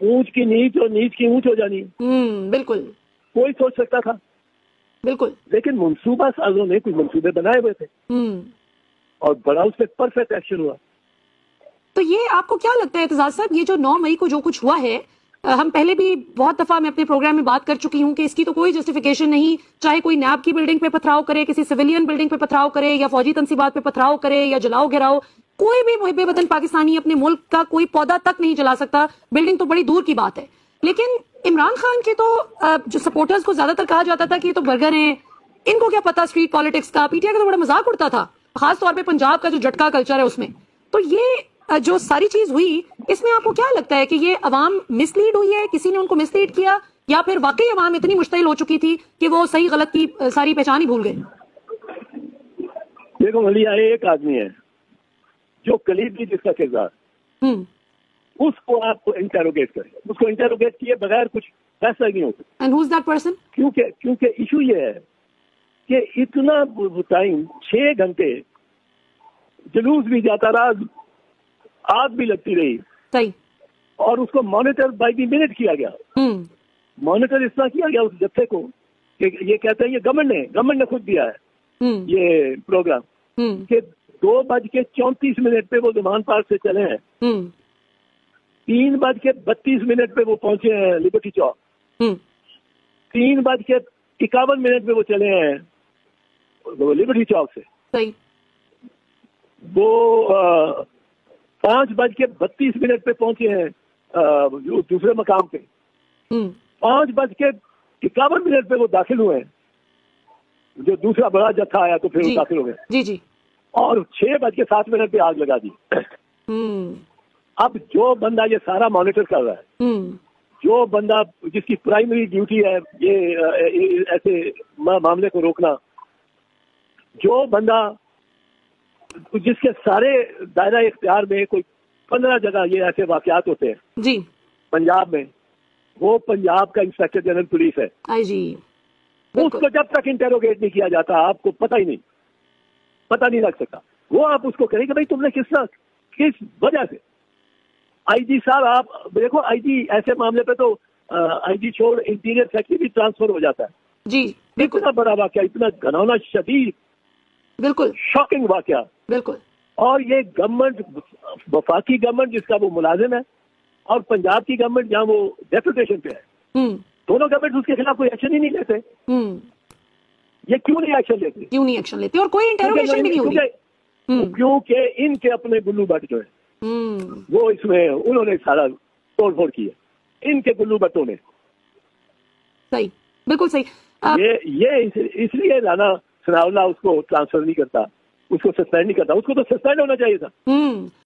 ऊंच की नीच और नीच की ऊंच हो जानी। हम्म बिल्कुल। कोई सोच सकता था। बिल्कुल। लेकिन मनसूबा साजों ने कुछ मनसूबे बनाए हुए थे। हम्म। और बड़ा उस पर परफेक्ट एक्शन हुआ। तो ये आपको क्या लगता है एतजाज साहब ये जो 9 मई को जो कुछ हुआ है हम पहले भी बहुत दफ़ा मैं अपने प्रोग्राम में बात कर चुकी हूँ कि इसकी तो कोई जस्टिफिकेशन नहीं। चाहे कोई नैब की बिल्डिंग पे पथराव करे किसी सिविलियन बिल्डिंग पे पथराव करे या फौजी तनसीबात पे पथराव करे या जलाओ गिराओ कोई भी मुहिब वतन पाकिस्तानी अपने मुल्क का कोई पौधा तक नहीं जला सकता। बिल्डिंग तो बड़ी दूर की बात है। लेकिन इमरान खान के तो जो सपोर्टर्स को ज़्यादातर कहा जाता था कि ये तो बर्गर हैं, इनको क्या पता स्ट्रीट पॉलिटिक्स का? पीटीआई का तो बड़ा मज़ाक उड़ता था। खासतौर पर पंजाब का जो जटका कल्चर है उसमें। तो ये जो सारी चीज़ हुई, इसमें आपको क्या लगता है कि ये अवाम मिसलीड हुई है? किसी ने उनको मिसलीड किया? या फिर वाकई अवाम इतनी मुश्तिल हो चुकी थी कि वो सही, गलत की सारी पहचान ही भूल गए? देखो मलिया एक आदमी है। जो कलीबी जिसका किरदार। हम्म। उसको आप इंटेरोगेट करें। उसको इंटेरोगेट किए बगैर कुछ फैसला नहीं होता। And who is that person क्योंकि क्योंकि इशू ये है कि इतना टाइम छह घंटे जुलूस भी जाता रहा आग भी लगती रही। सही। और उसको मॉनिटर बाई दी मिनट किया गया। हम्म। मॉनिटर इतना किया गया उस जत्थे को कि ये कहते हैं ये गवर्नमेंट ने गवर्नमेंट ने खुद दिया है हम्म। ये प्रोग्राम कि दो बज के चौंतीस मिनट पे वो विमान पार्क से चले हैं। हम्म। तीन बज के बत्तीस मिनट पे वो पहुँचे हैं लिबर्टी चौक हम्म। तीन बज के इक्यावन मिनट पे वो चले हैं लिबर्टी चौक से। सही। वो पाँच बज के बत्तीस मिनट पे पहुँचे हैं दूसरे मकाम पे। हम्म। पाँच बज के इक्यावन मिनट पे वो दाखिल हुए हैं। जो दूसरा बड़ा जत्था आया तो फिर वो दाखिल हो गए। जी जी। और छह बज के सात मिनट पे आग लगा दी। हम्म। अब जो बंदा ये सारा मॉनिटर कर रहा है हम्म। जो बंदा जिसकी प्राइमरी ड्यूटी है ये ऐसे मामले को रोकना जो बंदा जिसके सारे दायरा इख्तियार में कोई पंद्रह जगह ये ऐसे वाकयात होते हैं जी। पंजाब में वो पंजाब का इंस्पेक्टर जनरल पुलिस है। आई जी। उसको जब तक इंटेरोगेट नहीं किया जाता आपको पता ही नहीं। पता नहीं लग सकता वो आप उसको कहें कि भाई तुमने किस तरह किस वजह से? आईजी साहब आप देखो आईजी ऐसे मामले पे तो आईजी छोड़ इंटीरियर सेक्रेटरी भी ट्रांसफ़र हो जाता है। जी बिल्कुल। इतना बड़ा वाक्य इतना घनौना शदीद बिल्कुल। शॉकिंग वाक्य। बिल्कुल। और ये गवर्नमेंट वफाकी गवर्नमेंट जिसका वो मुलाजिम है और पंजाब की गवर्नमेंट जहाँ वो डेपुटेशन पे है। हम्म। दोनों गवर्नमेंट उसके खिलाफ कोई एक्शन ही नहीं लेते। हम्म। ये क्यों नहीं एक्शन लेते? क्यों नहीं एक्शन लेते? और कोई इंटेरोगेशन भी नहीं हो रही क्योंकि हम्म। इनके अपने गुल्लू भट्ट जो है। हम्म। वो इसमें उन्होंने सारा तोड़ फोड़ की इनके गुल्लू भट्टों ने। सही। बिल्कुल सही। ये ये इस- इसलिए राना सनावला उसको ट्रांसफ़र नहीं करता। उसको सस्पेंड नहीं करता। उसको तो सस्पेंड होना चाहिए था। हम्म।